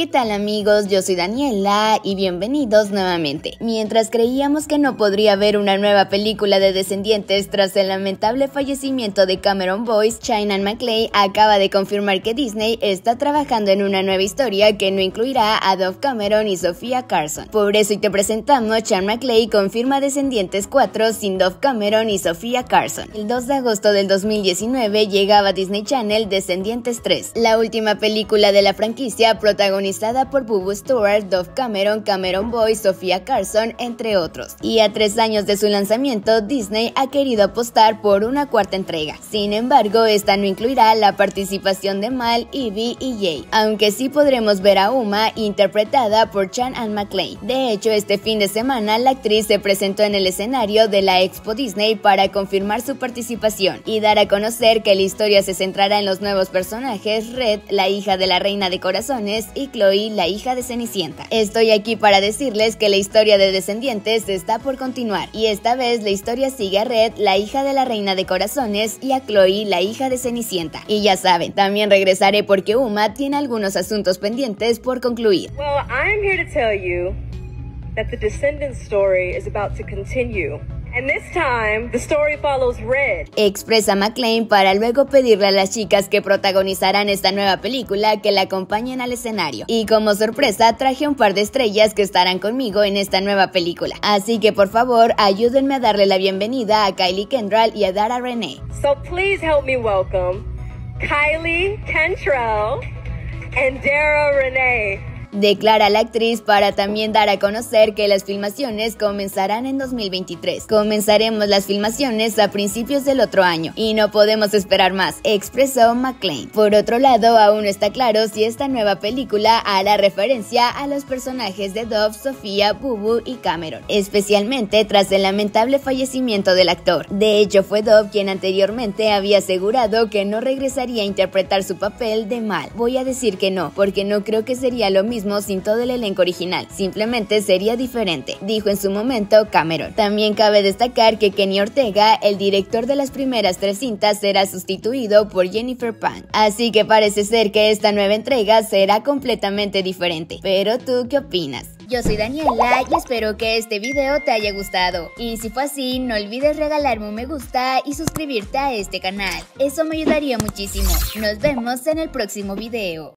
¿Qué tal amigos? Yo soy Daniela y bienvenidos nuevamente. Mientras creíamos que no podría haber una nueva película de Descendientes tras el lamentable fallecimiento de Cameron Boyce, China McClay acaba de confirmar que Disney está trabajando en una nueva historia que no incluirá a Dove Cameron y Sofía Carson. Por eso y te presentamos, Chan McClay confirma Descendientes 4 sin Dove Cameron y Sofía Carson. El 2 de agosto del 2019 llegaba a Disney Channel Descendientes 3, la última película de la franquicia protagonizada por Bubu Stewart, Dove Cameron, Cameron Boy, Sofía Carson, entre otros. Y a tres años de su lanzamiento, Disney ha querido apostar por una cuarta entrega. Sin embargo, esta no incluirá la participación de Mal, Evie y Jay, aunque sí podremos ver a Uma interpretada por Chan Ann McClane. De hecho, este fin de semana la actriz se presentó en el escenario de la Expo Disney para confirmar su participación y dar a conocer que la historia se centrará en los nuevos personajes Red, la hija de la reina de corazones, y Chloe, la hija de Cenicienta. Estoy aquí para decirles que la historia de Descendientes está por continuar y esta vez la historia sigue a Red, la hija de la reina de corazones, y a Chloe, la hija de Cenicienta. Y ya saben, también regresaré porque Uma tiene algunos asuntos pendientes por concluir. Well, I'm here to tell you that the Descendants story is about to continue. And this time, the story follows Red. Expresa McLean para luego pedirle a las chicas que protagonizarán esta nueva película que la acompañen al escenario. Y como sorpresa, traje un par de estrellas que estarán conmigo en esta nueva película. Así que por favor, ayúdenme a darle la bienvenida a Kylie Kendall y a Dara Renee. So please help me welcome Kylie Kentrell and Dara Renee declara la actriz para también dar a conocer que las filmaciones comenzarán en 2023. Comenzaremos las filmaciones a principios del otro año y no podemos esperar más, expresó McLean. Por otro lado, aún no está claro si esta nueva película hará referencia a los personajes de Dove, Sofía, Bubu y Cameron, especialmente tras el lamentable fallecimiento del actor. De hecho, fue Dove quien anteriormente había asegurado que no regresaría a interpretar su papel de mal. Voy a decir que no, porque no creo que sería lo sin todo el elenco original, simplemente sería diferente, dijo en su momento Cameron. También cabe destacar que Kenny Ortega, el director de las primeras tres cintas, será sustituido por Jennifer Pan, así que parece ser que esta nueva entrega será completamente diferente. Pero tú, ¿qué opinas? Yo soy Daniela y espero que este video te haya gustado. Y si fue así, no olvides regalarme un me gusta y suscribirte a este canal. Eso me ayudaría muchísimo. Nos vemos en el próximo video.